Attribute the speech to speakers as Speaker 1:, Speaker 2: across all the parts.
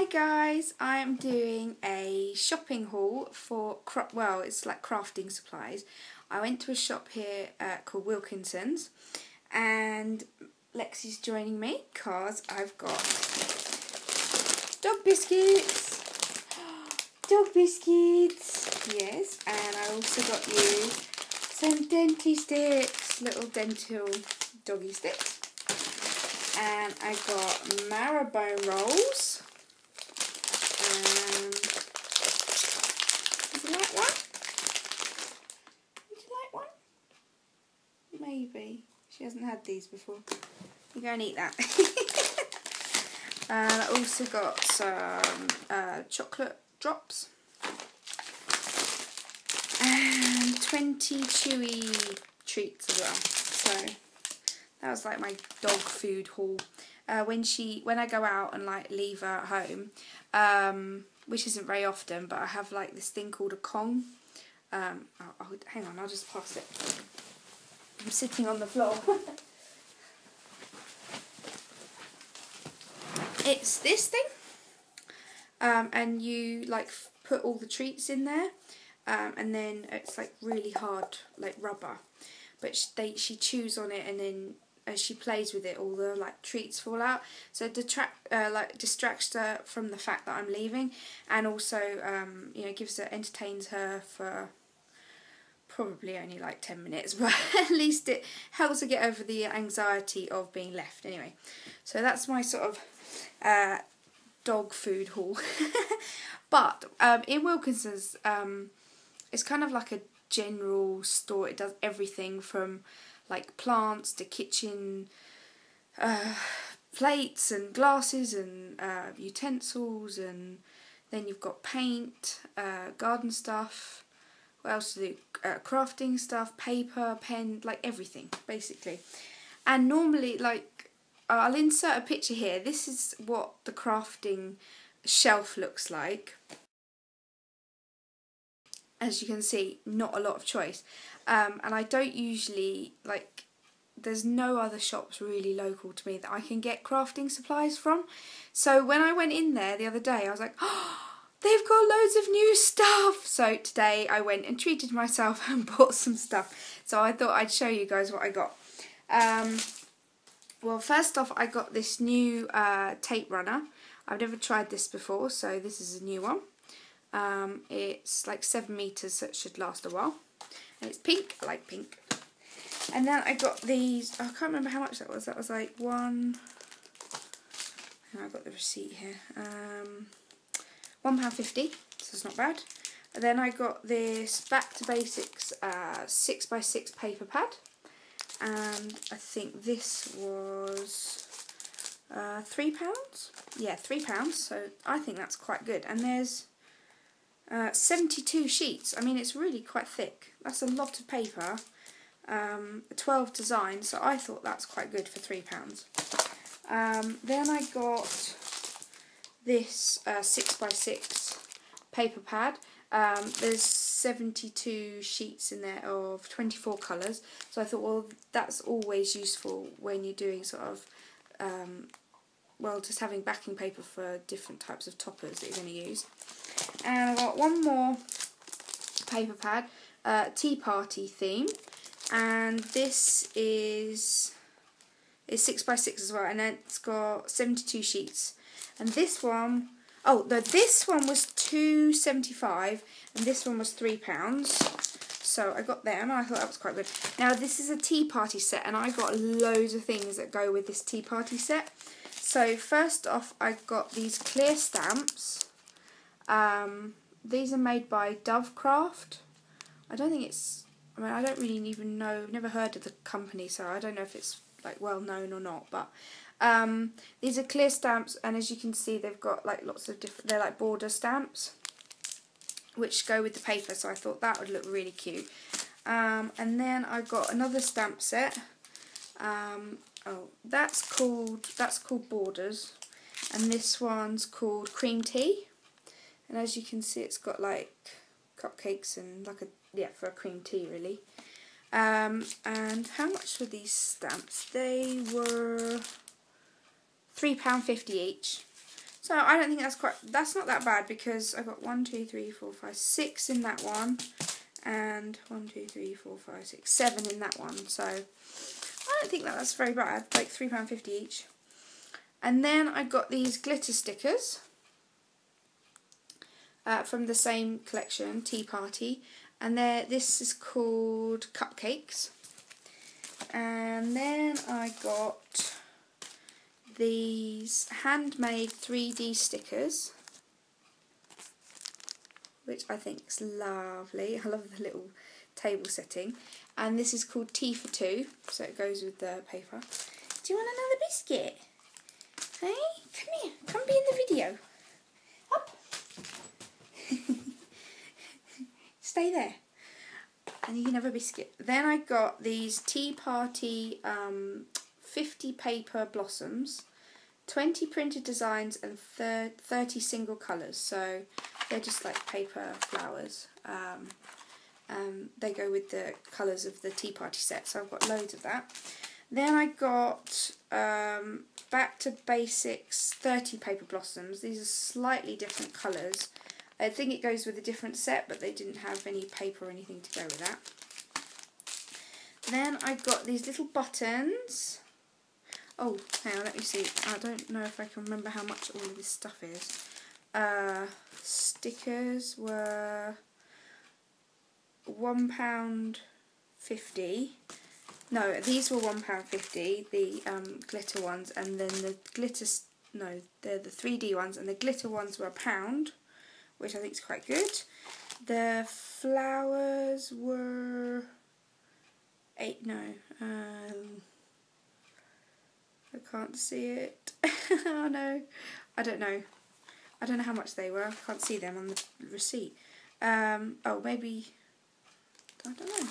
Speaker 1: Hi guys, I'm doing a shopping haul for, well, it's like crafting supplies. I went to a shop here uh, called Wilkinson's and Lexi's joining me because I've got dog biscuits, dog biscuits, yes, and I also got you some Dentastix, little dental doggy sticks. And I got marrowbone rolls um, would you like one? Would you like one? Maybe. She hasn't had these before. You go and eat that. and I also got some uh, chocolate drops. And 20 chewy treats as well. So that was like my dog food haul uh, when she when I go out and like leave her at home, um, which isn't very often, but I have like this thing called a Kong. Um, oh, oh, hang on, I'll just pass it. I'm sitting on the floor. it's this thing, um, and you like put all the treats in there, um, and then it's like really hard, like rubber. But she, they she chews on it, and then as she plays with it, all the like treats fall out. So it detract, uh, like distracts her from the fact that I'm leaving, and also um, you know gives her entertains her for probably only like ten minutes, but at least it helps to get over the anxiety of being left. Anyway, so that's my sort of uh, dog food haul. but um, in Wilkinson's, um, it's kind of like a general store. It does everything from like plants to kitchen uh, plates and glasses and uh, utensils and then you've got paint, uh, garden stuff, what else to do? Uh, crafting stuff, paper, pen, like everything basically. And normally, like, I'll insert a picture here. This is what the crafting shelf looks like as you can see, not a lot of choice. Um, and I don't usually, like, there's no other shops really local to me that I can get crafting supplies from. So when I went in there the other day, I was like, oh, they've got loads of new stuff. So today I went and treated myself and bought some stuff. So I thought I'd show you guys what I got. Um, well, first off, I got this new uh, tape runner. I've never tried this before, so this is a new one. Um, it's like seven meters, so it should last a while. And it's pink. I like pink. And then I got these. I can't remember how much that was. That was like one. I've got the receipt here. Um, one pound fifty. So it's not bad. And then I got this Back to Basics uh, six by six paper pad, and I think this was uh, three pounds. Yeah, three pounds. So I think that's quite good. And there's uh, 72 sheets. I mean, it's really quite thick. That's a lot of paper. Um, 12 designs, so I thought that's quite good for £3. Um, then I got this uh, 6x6 paper pad. Um, there's 72 sheets in there of 24 colours, so I thought, well, that's always useful when you're doing sort of um, well, just having backing paper for different types of toppers that you're going to use. And I've got one more paper pad, uh, Tea Party theme, and this is is six by six as well, and then it's got seventy two sheets. And this one, oh, the this one was two seventy five, and this one was three pounds. So I got them, and I thought that was quite good. Now this is a tea party set, and I got loads of things that go with this tea party set. So first off, I got these clear stamps. Um, these are made by Dovecraft. I don't think it's. I mean, I don't really even know. Never heard of the company, so I don't know if it's like well known or not. But um, these are clear stamps, and as you can see, they've got like lots of different. They're like border stamps, which go with the paper. So I thought that would look really cute. Um, and then I got another stamp set. Um, oh, that's called that's called Borders, and this one's called Cream Tea. And as you can see, it's got like cupcakes and like a yeah for a cream tea really. Um, and how much were these stamps? They were three pound fifty each. So So I don't think that's quite, that's not that bad because I got one, two, three, four, five, six in that one. And one, two, three, four, five, six, seven in that one. So I don't think that that's very bad, like £3.50 each. And then I got these glitter stickers uh, from the same collection, Tea Party. And there this is called Cupcakes. And then I got these handmade 3D stickers, which I think is lovely. I love the little table setting. And this is called Tea for Two, so it goes with the paper. Do you want another biscuit? Hey, come here, come be in the video. Up. Stay there. And you can have a biscuit. Then I got these Tea Party um, 50 paper blossoms. 20 printed designs and 30 single colours. So they're just like paper flowers. Um, um, they go with the colours of the Tea Party set. So I've got loads of that. Then I got um, Back to Basics 30 paper blossoms. These are slightly different colours. I think it goes with a different set, but they didn't have any paper or anything to go with that. Then I got these little buttons. Oh, hang on, let me see. I don't know if I can remember how much all of this stuff is. Uh, stickers were one pound fifty. No, these were one pound fifty. The um, glitter ones, and then the glitter. No, they're the three D ones, and the glitter ones were a pound, which I think is quite good. The flowers were eight. No, um, I can't see it. oh no, I don't know. I don't know how much they were. I can't see them on the receipt. Um, oh, maybe. I don't know.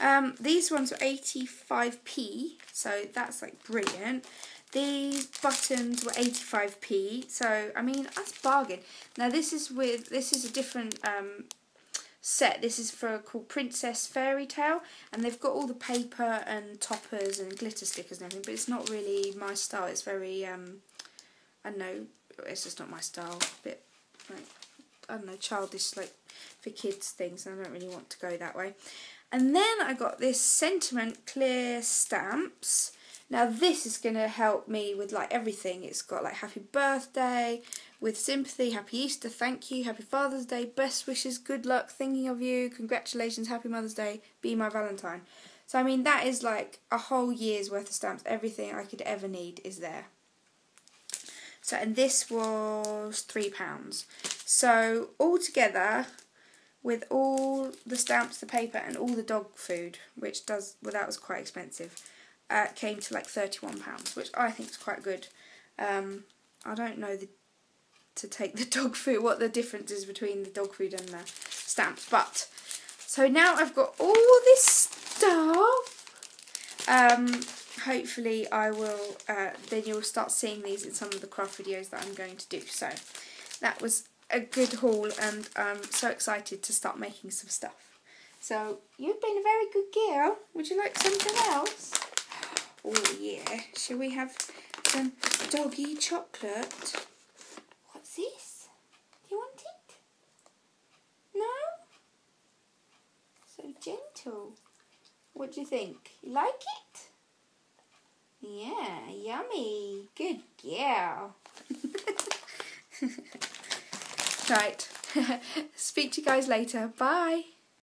Speaker 1: Um, these ones were 85p, so that's like brilliant. These buttons were 85p, so I mean that's bargain. Now this is with this is a different um, set. This is for called Princess Fairy Tale, and they've got all the paper and toppers and glitter stickers and everything, but it's not really my style. It's very, um, I don't know, it's just not my style. A bit like, I don't know, childish, like for kids things, and I don't really want to go that way. And then I got this Sentiment Clear Stamps. Now this is going to help me with like everything. It's got like happy birthday, with sympathy, happy Easter, thank you, happy Father's Day, best wishes, good luck, thinking of you, congratulations, happy Mother's Day, be my Valentine. So I mean that is like a whole year's worth of stamps. Everything I could ever need is there. So and this was three pounds. So all together with all the stamps, the paper, and all the dog food, which does well that was quite expensive, uh, came to like thirty one pounds, which I think is quite good. Um, I don't know the to take the dog food, what the difference is between the dog food and the stamps. But, so now I've got all this stuff. Um, hopefully I will, uh, then you'll start seeing these in some of the craft videos that I'm going to do. So, that was a good haul and I'm so excited to start making some stuff. So, you've been a very good girl. Would you like something else? Oh yeah, shall we have some doggy chocolate? What's this? Do you want it? No? So gentle. What do you think? You like it? Yeah, yummy. Good girl. right. Speak to you guys later. Bye.